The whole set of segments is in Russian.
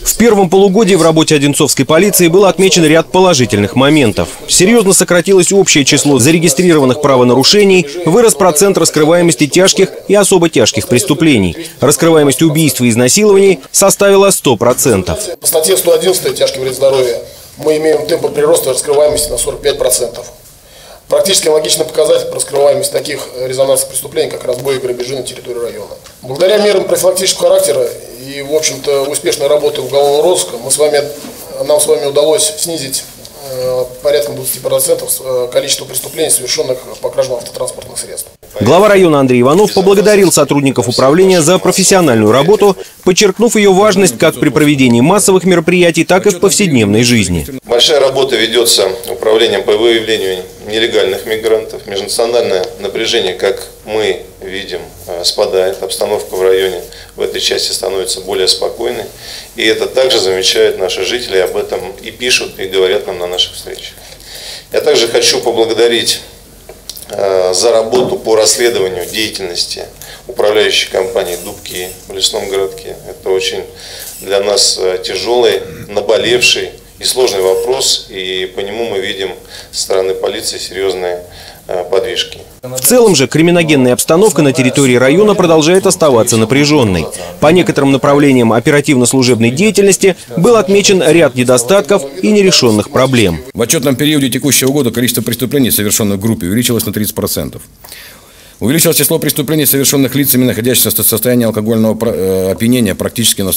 В первом полугодии в работе Одинцовской полиции был отмечен ряд положительных моментов. Серьезно сократилось общее число зарегистрированных правонарушений, вырос процент раскрываемости тяжких и особо тяжких преступлений. Раскрываемость убийств и изнасилований составила 100%. По статье 111 «Тяжкий вред здоровья» мы имеем темпы прироста раскрываемости на 45%. Практически аналогичный показатель по раскрываемости таких резонансных преступлений, как разбой и грабежи на территории района. Благодаря мерам профилактического характера и, в общем-то, успешной работы уголовного розыска мы с вами, нам с вами удалось снизить э, порядком 20% э, количество преступлений, совершенных по кражам автотранспортных средств. Глава района Андрей Иванов поблагодарил сотрудников управления за профессиональную работу, подчеркнув ее важность как при проведении массовых мероприятий, так и в повседневной жизни. Большая работа ведется управлением по выявлению нелегальных мигрантов. Межнациональное напряжение, как мы видим, э, спадает. Обстановка в районе в этой части становится более спокойной. И это также замечают наши жители, об этом и пишут, и говорят нам на наших встречах. Я также хочу поблагодарить Э, за работу по расследованию деятельности управляющей компании «Дубки» в лесном городке. Это очень для нас э, тяжелый, наболевший и сложный вопрос, и по нему мы видим со стороны полиции серьезные Э, подвижки. В целом же криминогенная обстановка на территории района продолжает оставаться напряженной. По некоторым направлениям оперативно-служебной деятельности был отмечен ряд недостатков и нерешенных проблем. В отчетном периоде текущего года количество преступлений, совершенных в группе, увеличилось на 30%. Увеличилось число преступлений, совершенных лицами, находящихся в состоянии алкогольного э, опьянения, практически на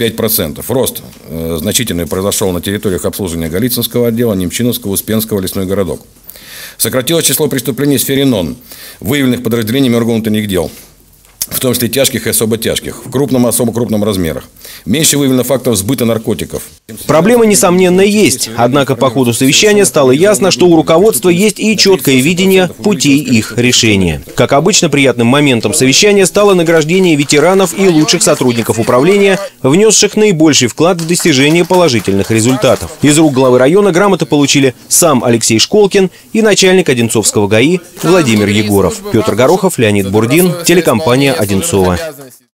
45%. Рост э, значительный произошел на территориях обслуживания Голицынского отдела, Немчиновского, Успенского, Лесной городок. Сократилось число преступлений в сфере НОН, выявленных подразделениями органов внутренних дел, в том числе тяжких и особо тяжких, в крупном и особо крупном размерах. Меньше выявлено фактов сбыта наркотиков. Проблемы, несомненно, есть. Однако по ходу совещания стало ясно, что у руководства есть и четкое видение путей их решения. Как обычно, приятным моментом совещания стало награждение ветеранов и лучших сотрудников управления, внесших наибольший вклад в достижение положительных результатов. Из рук главы района грамоты получили сам Алексей Школкин и начальник Одинцовского ГАИ Владимир Егоров. Петр Горохов, Леонид Бурдин, телекомпания «Одинцова».